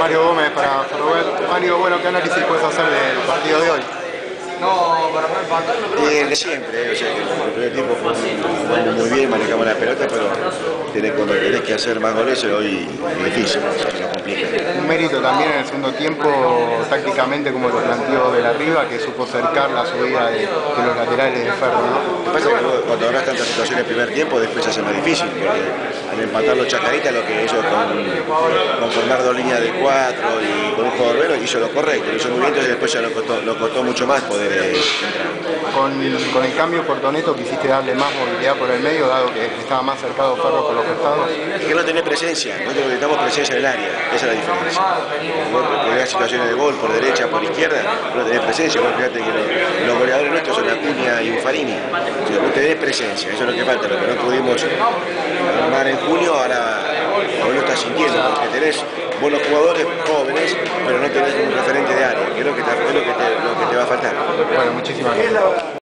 Mario Gómez para Ferrobel. Mario, bueno, ¿qué análisis puedes hacer del partido de hoy? No, para. Y el de siempre, o sea que el primer tiempo fue jugamos muy bien, manejamos la pelota, pero tenés, cuando tenés que hacer más goles hoy es difícil, se lo complica. Un mérito también en el segundo tiempo, tácticamente como lo planteó de la arriba, que supo cercar la subida de, de los laterales de Ferro, ¿no? Lo que pasa es que luego, cuando habrás tantas situaciones en el primer tiempo, después se hace más difícil, porque al empatar los chacaritas, lo que hizo con, con formar dos líneas de cuatro y con un jugador hizo lo correcto, lo hizo muy bien, entonces después ya lo costó, lo costó mucho más poder eh, entrar. Con, con el cambio Portoneto quisiste darle más movilidad por el medio, dado que estaba más cercado Ferro por los costados. Es que no tenés presencia, nosotros necesitamos presencia en el área, esa es la diferencia. Porque situaciones de gol por derecha, por izquierda, no tenés presencia, vos fíjate que nuestros Acuña y Buffarini, tenés presencia, eso es lo que falta, lo que no pudimos armar en junio, ahora hoy lo estás sintiendo, porque tenés buenos jugadores jóvenes, pero no tenés un referente de área, que es lo que te, es lo que te, lo que te va a faltar. Bueno, muchísimas gracias.